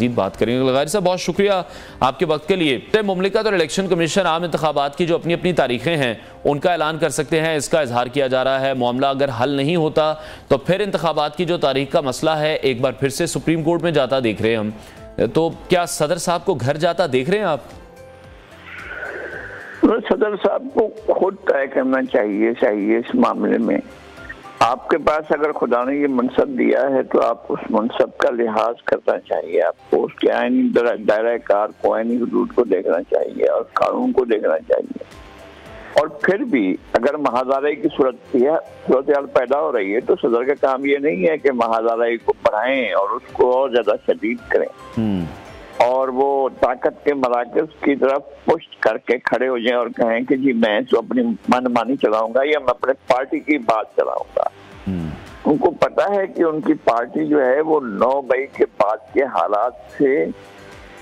मजीद बात करेंगे। लगारी साहब, बहुत शुक्रिया आपके वक्त के लिए। ममलिकत और इलेक्शन कमीशन आम इंतबात की जो अपनी अपनी तारीखें हैं, उनका ऐलान कर सकते हैं, इसका इजहार किया जा रहा है। मामला अगर हल नहीं होता तो फिर इंतबात की जो तारीख का मसला है, एक बार फिर से सुप्रीम कोर्ट में जाता देख रहे हैं हम। तो क्या सदर साहब को घर जाता देख रहे हैं आप? सदर साहब को खुद तय करना चाहिए चाहिए इस मामले में। आपके पास अगर खुदा ने ये मनसब दिया है तो आप उस मनसब का लिहाज करना चाहिए। आपको उसके आईनी, दायरा कार को, आईनी हदूद को देखना चाहिए और कानून को देखना चाहिए। और फिर भी अगर महादाराई की सूरत सूरत हाल पैदा हो रही है तो सदर का काम ये नहीं है कि महादाराई को बढ़ाएँ और उसको और ज़्यादा शदीद करें। हम्म। और वो ताकत के मराकज की तरफ़ पुष्ट करके खड़े हो जाएँ और कहें कि जी मैं तो अपनी मनमानी चलाऊँगा या मैं अपने पार्टी की बात चलाऊँगा हम्म। उनको पता है कि उनकी पार्टी जो है वो 9 मई के बाद के हालात से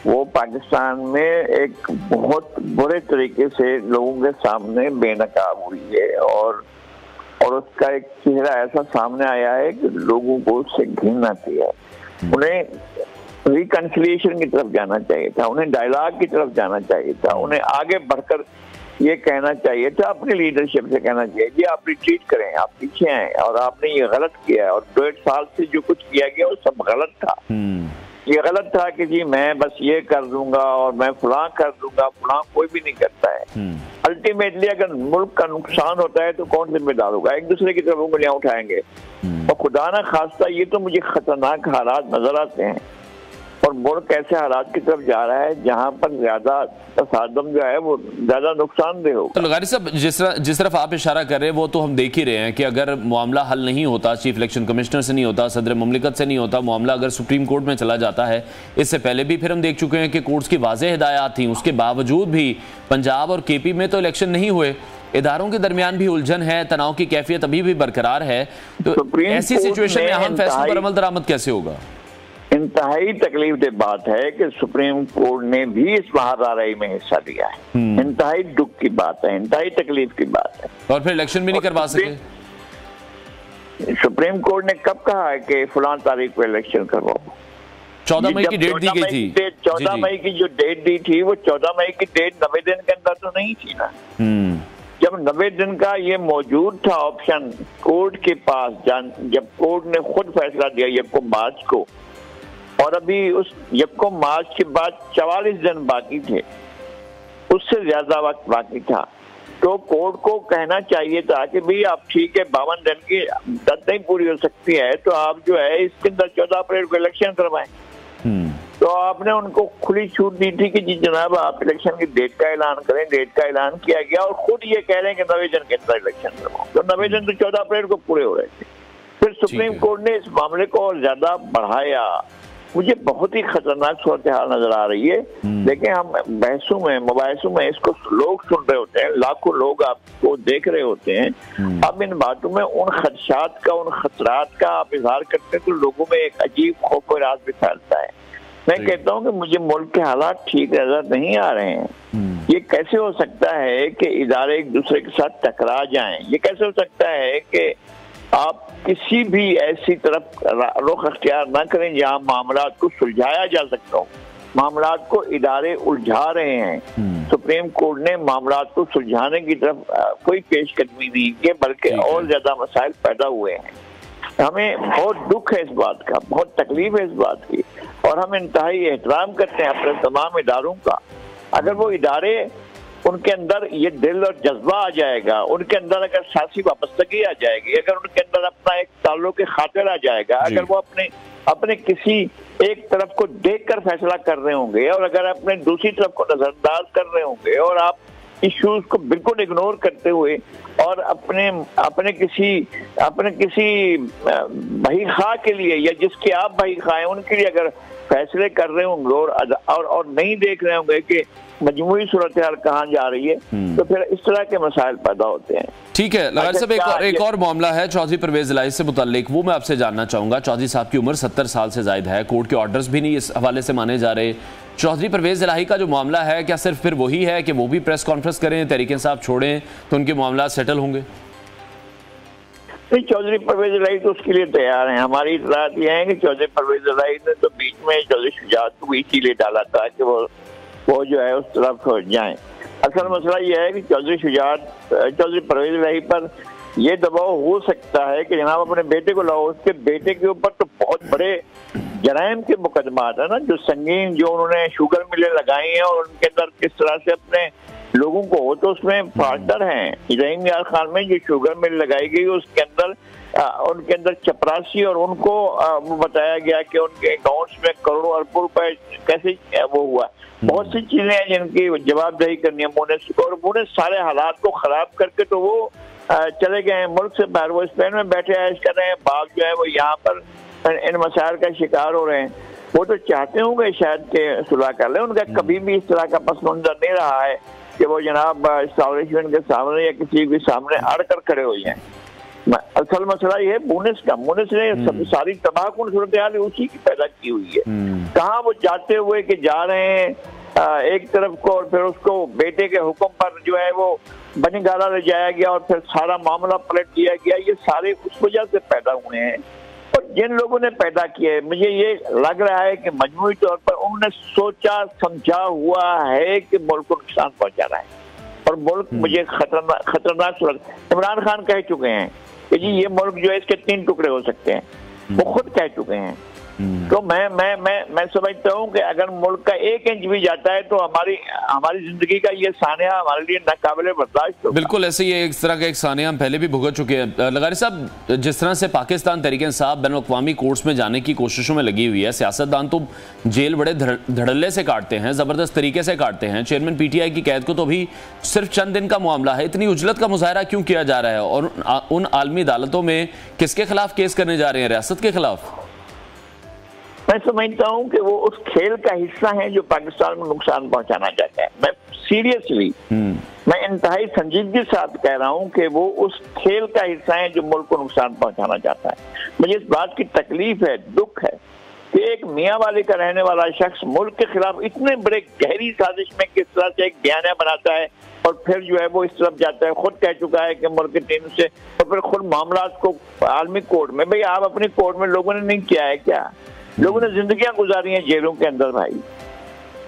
वो पाकिस्तान में एक बहुत बुरे तरीके से लोगों के सामने बेनकाब हुई है और और उसका एक चेहरा ऐसा सामने आया है कि लोगों को उससे घिन आती है हम्म। उन्हें रिकन्सिलिएशन की तरफ़ जाना चाहिए था उन्हें डायलॉग की तरफ़ जाना चाहिए था उन्हें आगे बढ़कर ये कहना चाहिए था अपनी लीडरशिप से कहना चाहिए जी आप रिट्रीट करें आप पीछे आए और आपने ये गलत किया है और डेढ़ साल से जो कुछ किया गया वो सब गलत था हम्म। ये गलत था कि जी मैं बस ये कर दूँगा और मैं फुला कर दूँगा फुला कोई भी नहीं करता है अल्टीमेटली हम्म। अगर मुल्क का नुकसान होता है तो कौन जिम्मेदार होगा एक दूसरे की तरफ़ उंगलियाँ उठाएँगे हम्म। और खुदा ना खास्ता ये तो मुझे खतरनाक हालात नज़र आते हैं और मुल्क ऐसे हालात की तरफ़ जा रहा है जहाँ पर ज़्यादा तसादम जो है वो ज़्यादा नुकसानदेह हो तो लगारी साहब जिस जिस तरफ़ आप इशारा कर रहे हैं वो तो हम देख ही रहे हैं कि अगर मामला हल नहीं होता चीफ इलेक्शन कमिश्नर से नहीं होता सदर ममलिकत से नहीं होता मामला अगर सुप्रीम कोर्ट में चला जाता है इससे पहले भी फिर हम देख चुके हैं कि कोर्ट्स की वाजे हिदायत थी। उसके बावजूद भी पंजाब और के पी में तो इलेक्शन नहीं हुए। इदारों के दरमियान भी उलझन है तनाव की कैफियत अभी भी बरकरार है। तो ऐसी सिचुएशन में अहम फैसलों पर अमल दरामद कैसे होगा? इंतहाई तकलीफ़ दे बात है कि सुप्रीम कोर्ट ने भी इस महादाराई में हिस्सा लिया है। हम्म। इंतहाई दुख की बात है इंतहाई तकलीफ़ की बात है। और फिर इलेक्शन भी नहीं करवा सके? सुप्रीम कोर्ट ने कब कहा है कि फुलान तारीख को इलेक्शन करवाओ? चौदह मई की डेट दी गई थी। चौदह मई की जो डेट दी थी वो चौदह मई की डेट नब्बे दिन के अंदर तो नहीं थी ना। हम्म। जब नब्बे दिन का ये मौजूद था ऑप्शन कोर्ट के पास जब कोर्ट ने खुद फैसला दिया यको मार्च को और अभी उस यको मार्च के बाद चवालीस दिन बाकी थे उससे ज़्यादा वक्त बाकी था। तो कोर्ट को कहना चाहिए था कि भाई आप ठीक है बावन दिन की दस नहीं पूरी हो सकती है तो आप जो है इसके अंदर चौदह अप्रैल को इलेक्शन करवाएँ। हम्म। तो आपने उनको खुली छूट दी थी कि जी जनाब आप इलेक्शन की डेट का ऐलान करें डेट का ऐलान किया गया और खुद ये कह रहे हैं कि नवे दिन के अंदर इलेक्शन करवाओ। तो नवे दिन तो चौदह अप्रैल को पूरे हो रहे थे। फिर सुप्रीम कोर्ट ने इस मामले को और ज़्यादा बढ़ाया। मुझे बहुत ही खतरनाक सूरत हाल नज़र आ रही है लेकिन हम्म। हम बहसों में मुबासों में इसको लोग सुन रहे होते हैं लाखों लोग आपको देख रहे होते हैं हम्म। अब इन बातों में उन खदशात का उन खतरात का आप इजहार करते हैं तो लोगों में एक अजीब खौफ और राज भी फैलता है मैं कहता हूँ कि मुझे मुल्क के हालात ठीक नज़र नहीं आ रहे हैं हम्म। ये कैसे हो सकता है कि इदारे एक दूसरे के साथ टकरा जाएँ ये कैसे हो सकता है कि आप किसी भी ऐसी तरफ़ रुख अख्तियार ना करें जहाँ मामला को सुलझाया जा सकता हो। मामला को इदारे उलझा रहे हैं। हम्म। सुप्रीम कोर्ट ने मामला को सुलझाने की तरफ़ कोई पेशकदमी नहीं की बल्कि और ज़्यादा मसाइल पैदा हुए हैं। हमें बहुत दुख है इस बात का बहुत तकलीफ़ है इस बात की और हम इंतहाई एहतराम करते हैं अपने तमाम इदारों का। अगर वो इदारे उनके अंदर ये दिल और जज्बा आ जाएगा। उनके अंदर अगर सियासी वापस्तगी आ जाएगी अगर उनके अंदर अपना एक ताल्लुक खातिर आ जाएगा अगर वो अपने अपने किसी एक तरफ़ को देखकर फैसला कर रहे होंगे और अगर अपने दूसरी तरफ़ को नजरअंदाज कर रहे होंगे और आप इश्यूज़ को बिल्कुल इग्नोर करते हुए और अपने अपने किसी अपने किसी भाई खा के लिए या जिसके आप भाई खाए उनके लिए अगर फैसले कर रहे होंगे और और, और नहीं देख रहे होंगे कि मजमू सूरत हाल कहाँ जा रही है? हम्म। तो फिर इस तरह के मसाइल पैदा होते हैं। ठीक है लगार साहब एक और एक और मामला है चौधरी परवेज इलाही से मुतलिक वो मैं आपसे जानना चाहूँगा। चौधरी साहब की उम्र सत्तर साल से जायद है कोर्ट के ऑर्डर्स भी नहीं इस हवाले से माने जा रहे। चौधरी परवेज इलाही का जो मामला है क्या सिर्फ़ फिर वही है कि वो भी प्रेस कॉन्फ्रेंस करें तरीके साहब छोड़ें तो उनके मामला सेटल होंगे? नहीं चौधरी परवेज लाई तो उसके लिए तैयार हैं। हमारी इतलात ये है कि चौधरी परवेज लाई ने तो बीच में चौधरी शुजात को भी इसीलिए डाला था कि वो वो जो है, उस तरफ़ जाए। असल मसला ये है कि चौधरी शुजात चौधरी परवेज लाई पर ये दबाव हो सकता है कि जनाब अपने बेटे को लाओ। उसके बेटे के ऊपर तो बहुत बड़े जराइम के मुकदमात है ना, जो संगीन जो उन्होंने शुगर मिलें लगाई हैं और उनके अंदर किस तरह से अपने लोगों को हो तो उसमें फास्टर हैं। रहीम यार खान में जो शुगर मिल लगाई गई, उसके अंदर उनके अंदर चपरासी और उनको बताया गया कि उनके अकाउंट्स में करोड़ों अरबों रुपए कैसे वो हुआ। बहुत सी चीज़ें हैं जिनकी जवाबदेही करनी है मोनेस को और मोनेस सारे हालात को खराब करके तो वो चले गए हैं मुल्क से बाहर। वो स्पेन में बैठे ऐश कर रहे हैं बाघ जो है वो यहाँ पर इन मसायल का शिकार हो रहे हैं। वो तो चाहते होंगे शायद के सुलह कर ले। उनका कभी भी इस तरह का पस मंजर नहीं रहा है कि वो जनाब स्टैब्लिशमेंट के सामने या किसी के सामने अड़ कर खड़े हो जाए। असल मसला ये है मुनिस का मुनिस ने हम्म। सारी तबाह कौन सूरत हाल उसी की पैदा की हुई है हम्म। कहाँ वो जाते हुए कि जा रहे हैं एक तरफ़ को और फिर उसको बेटे के हुक्म पर जो है वो बनिगाला ले जाया गया और फिर सारा मामला पलट दिया गया ये सारे उस वजह से पैदा हुए हैं और जिन लोगों ने पैदा किया है मुझे ये लग रहा है कि मजमू तौर पर उन्होंने सोचा समझा हुआ है कि मुल्क को नुकसान पहुँचा रहा है और मुल्क हम्म। मुझे खतरनाक खतरनाक इमरान खान कह चुके हैं कि जी, ये मुल्क जो है इसके तीन टुकड़े हो सकते हैं वो। खुद कह चुके हैं। तो मैं मैं मैं मैं समझता हूँ कि अगर मुल्क का एक इंच भी जाता है तो हमारी हमारी ज़िंदगी का ये सानिया हमारे लिए नाकाबिल बर्दाश्त बिल्कुल ऐसे ही एक तरह का एक सानिया हम पहले भी भुगत चुके हैं। लगारी साहब जिस तरह से पाकिस्तान तरीके साहब बैन अवी कोर्ट्स में जाने की कोशिशों में लगी हुई है सियासतदान तो जेल बड़े धड़ल्ले से काटते हैं ज़बरदस्त तरीके से काटते हैं। चेयरमैन पीटीआई की कैद को तो अभी सिर्फ़ चंद दिन का मामला है। इतनी उजलत का मुजाहरा क्यों किया जा रहा है? और उन आलमी अदालतों में किसके खिलाफ केस करने जा रहे हैं? रियासत के खिलाफ। मैं समझता हूँ कि वो उस खेल का हिस्सा है जो पाकिस्तान में नुकसान पहुंचाना चाहता है। मैं सीरियसली हम्म। मैं इंतहाई संजीदगी साथ कह रहा हूँ कि वो उस खेल का हिस्सा है जो मुल्क को नुकसान पहुंचाना चाहता है। मुझे इस बात की तकलीफ़ है दुख है कि एक मियाँ वाले का रहने वाला शख्स मुल्क के खिलाफ इतने बड़े गहरी साजिश में किस तरह से एक बयाना बनाता है और फिर जो है वो इस तरफ़ जाता है। खुद कह चुका है कि मुल्क की टीम से और फिर खुद मामला को आलमी कोर्ट में भाई आप अपनी कोर्ट में लोगों ने नहीं किया है क्या? लोगों ने जिंदगियाँ गुजारी हैं जेलों के अंदर भाई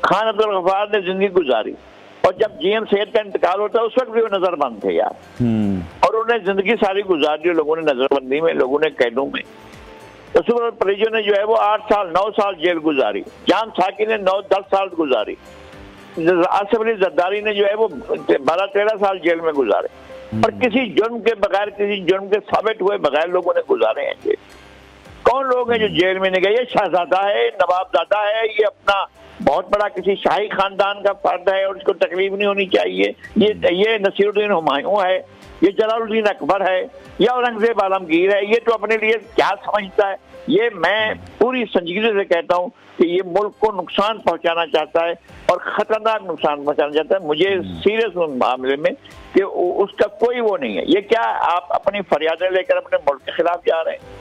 खान अब्दुल गफार ने ज़िंदगी गुजारी। और जब जीएम सेहत का इंतकाल होता है उस वक्त भी वो नजरबंद थे यार। हम्म। और उन्होंने ज़िंदगी सारी गुजार दी लोगों ने नजरबंदी में लोगों ने कैदों में। रसूल परिजो ने जो है वो आठ साल नौ साल जेल गुजारी। जान साकी ने नौ दस साल गुजारी। आसिफ अली जद्दारी ने जो है वो बारह तेरह साल जेल में गुजारे। और हम्म। किसी जुर्म के बगैर किसी जुर्म के साबित हुए बगैर लोगों ने गुजारे हैं जेल। कौन लोग हैं जो जेल में नहीं गए? ये शाहजादा है नवाबजादा है ये अपना बहुत बड़ा किसी शाही खानदान का फर्द है और उसको तकलीफ़ नहीं होनी चाहिए। ये ये नसीरुद्दीन हुमायूं है ये जलालुद्दीन अकबर है या औरंगज़ेब आलमगीर है ये तो अपने लिए क्या समझता है? ये मैं पूरी संजीदगी से कहता हूँ कि ये मुल्क को नुकसान पहुंचाना चाहता है और खतरनाक नुकसान पहुंचाना चाहता है। मुझे सीरियस उन मामले में कि उसका कोई वो नहीं है। ये क्या आप अपनी फरियादें लेकर अपने मुल्क के खिलाफ जा रहे हैं?